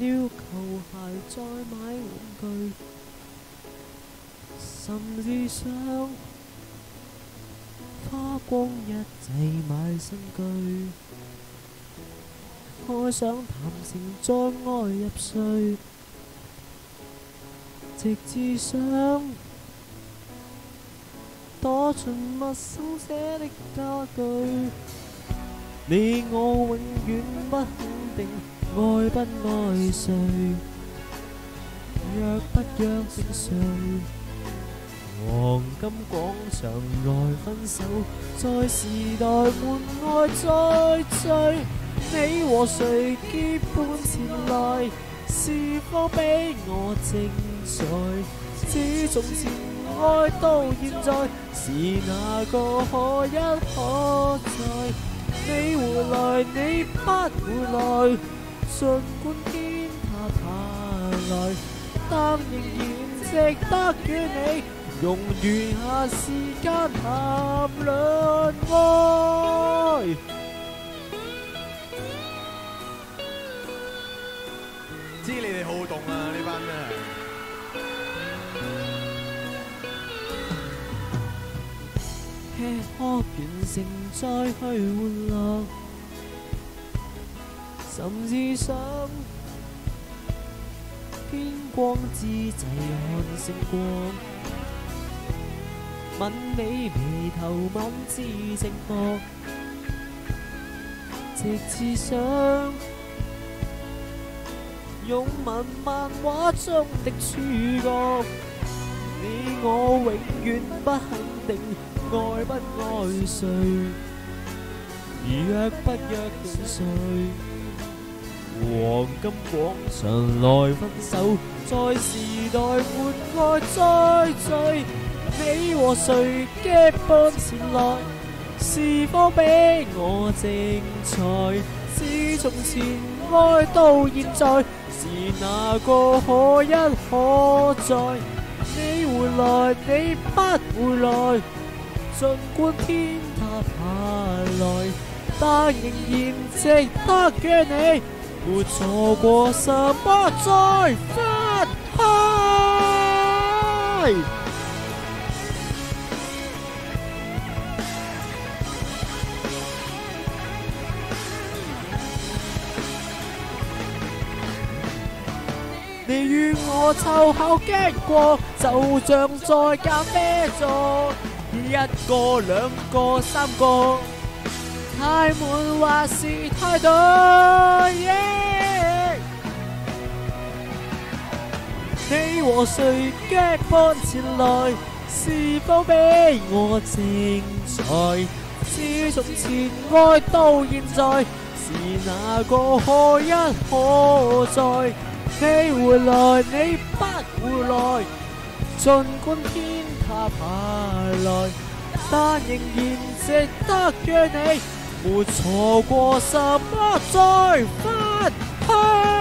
要球鞋再买玩具，甚至想花光一切买新居，爱想谈情再爱入睡，直至想躲进陌生者的家具。你我永远不肯定。爱不爱谁？若不约定谁？黄金广场内分手，在时代门外再聚。你和谁结伴前来？是否比我精彩？自从前爱到现在，是哪个可一可再？你回来，你不回来。尽管天塌下来，但仍然值得与你用余下时间谈恋爱。知你哋好动啊，呢班啊！吃喝完成再去玩乐。甚至想天光之际看星光，吻你眉头吻至寂寞，直至想拥吻漫画中的主角，你我永远不肯定爱不爱谁，约不约定谁。黄金广场内分手，在时代换爱再聚，你和谁结伴前来？是否比我精彩？自从前爱到现在，是哪个可一可再？你回来，你不回来，尽管天塌下来，但仍然值得你。我错过什么罪犯？你与我凑巧经过，就像在咖啡座，一个、两个、三个，太满。话是太对，你和谁结伴前来，是否比我精彩？自从前爱到现在，是哪个可一可再？你回来，你不回来，尽管天塌下来，但仍然值得约你。没错过什么，再翻篇。